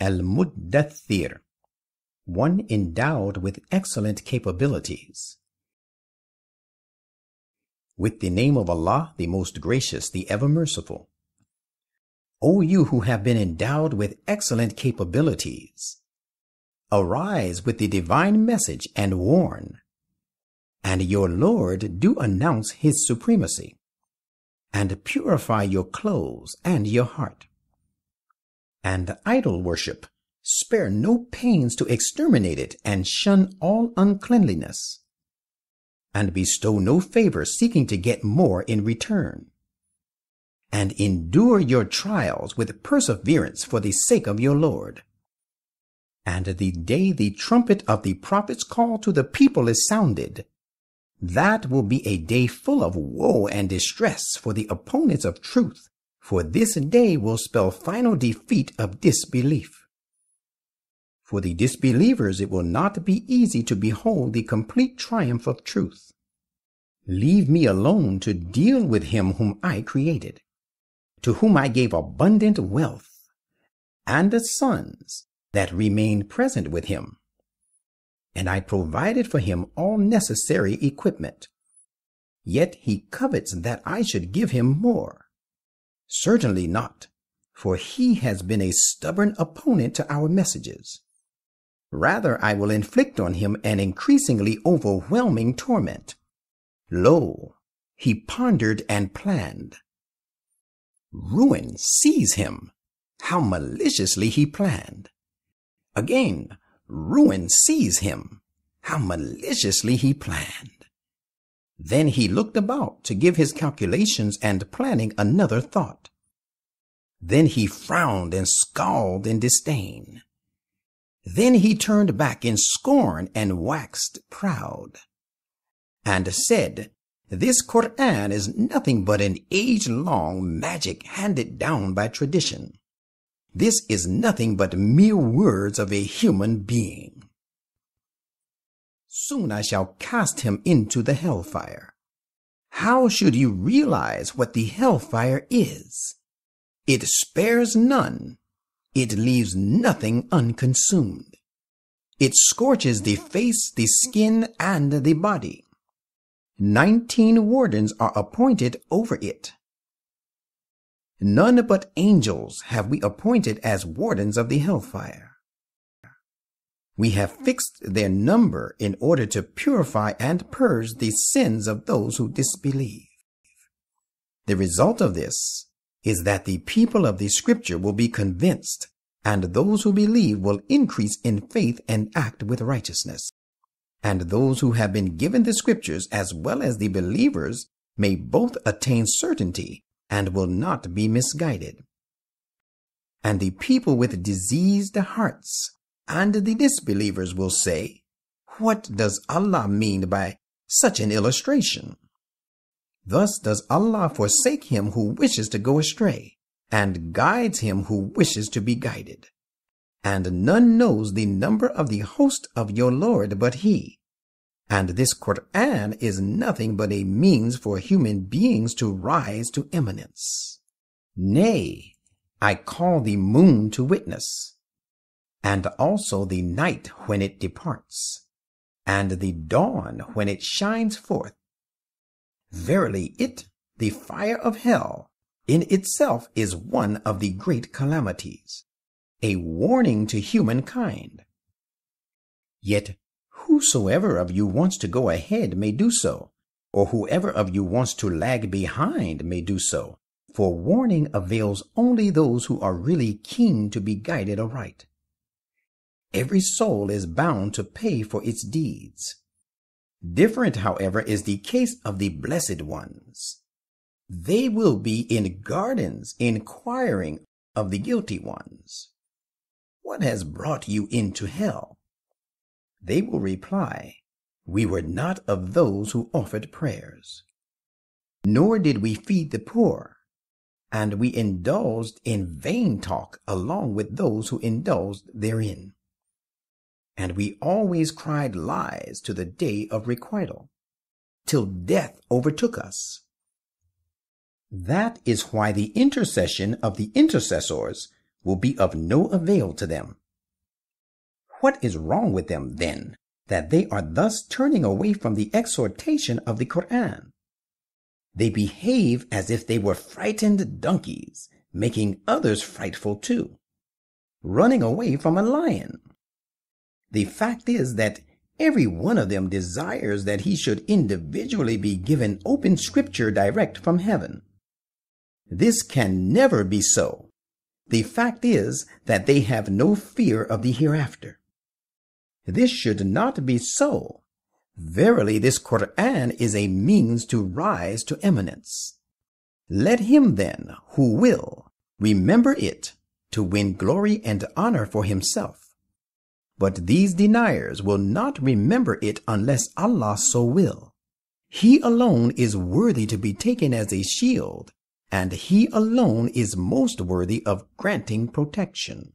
Al-Muddathir, one endowed with excellent capabilities. With the name of Allah, the most gracious, the ever merciful. O you who have been endowed with excellent capabilities, arise with the divine message and warn, and your Lord do announce his supremacy, and purify your clothes and your heart. And idol worship, spare no pains to exterminate it and shun all uncleanliness, and bestow no favor seeking to get more in return. And endure your trials with perseverance for the sake of your Lord. And the day the trumpet of the prophet's call to the people is sounded, that will be a day full of woe and distress for the opponents of truth, for this day will spell final defeat of disbelief. For the disbelievers, it will not be easy to behold the complete triumph of truth. Leave me alone to deal with him whom I created, to whom I gave abundant wealth, and the sons that remained present with him and I provided for him all necessary equipment. Yet he covets that I should give him more. Certainly not, for he has been a stubborn opponent to our messages. Rather, I will inflict on him an increasingly overwhelming torment. Lo, he pondered and planned. Ruin seize him. How maliciously he planned. Again, ruin seize him. How maliciously he planned. Then he looked about to give his calculations and planning another thought. Then he frowned and scowled in disdain. Then he turned back in scorn and waxed proud, and said, This Quran is nothing but an age-long magic handed down by tradition. This is nothing but mere words of a human being. Soon I shall cast him into the hellfire. How should you realize what the hellfire is? It spares none. It leaves nothing unconsumed. It scorches the face, the skin, and the body. Nineteen wardens are appointed over it. None but angels have we appointed as wardens of the hellfire. We have fixed their number in order to purify and purge the sins of those who disbelieve. The result of this is that the people of the scripture will be convinced, and those who believe will increase in faith and act with righteousness. And those who have been given the scriptures as well as the believers may both attain certainty and will not be misguided. And the people with diseased hearts and the disbelievers will say, What does Allah mean by such an illustration? Thus does Allah forsake him who wishes to go astray, and guides him who wishes to be guided. And none knows the number of the host of your Lord but He, and this Quran is nothing but a means for human beings to rise to eminence. Nay, I call the moon to witness, and also the night when it departs, and the dawn when it shines forth. Verily it, the fire of hell, in itself is one of the great calamities, a warning to humankind. Yet Whosoever of you wants to go ahead may do so, or whoever of you wants to lag behind may do so, for warning avails only those who are really keen to be guided aright. Every soul is bound to pay for its deeds. Different, however, is the case of the blessed ones. They will be in gardens inquiring of the guilty ones. What has brought you into hell? They will reply, We were not of those who offered prayers, nor did we feed the poor, and we indulged in vain talk along with those who indulged therein. And we always cried lies to the day of requital, till death overtook us. That is why the intercession of the intercessors will be of no avail to them. What is wrong with them, then, that they are thus turning away from the exhortation of the Quran? They behave as if they were frightened donkeys, making others frightful too, running away from a lion. The fact is that every one of them desires that he should individually be given open scripture direct from heaven. This can never be so. The fact is that they have no fear of the hereafter. This should not be so. Verily, this Quran is a means to rise to eminence. Let him then, who will, remember it to win glory and honor for himself. But these deniers will not remember it unless Allah so will. He alone is worthy to be taken as a shield, and He alone is most worthy of granting protection.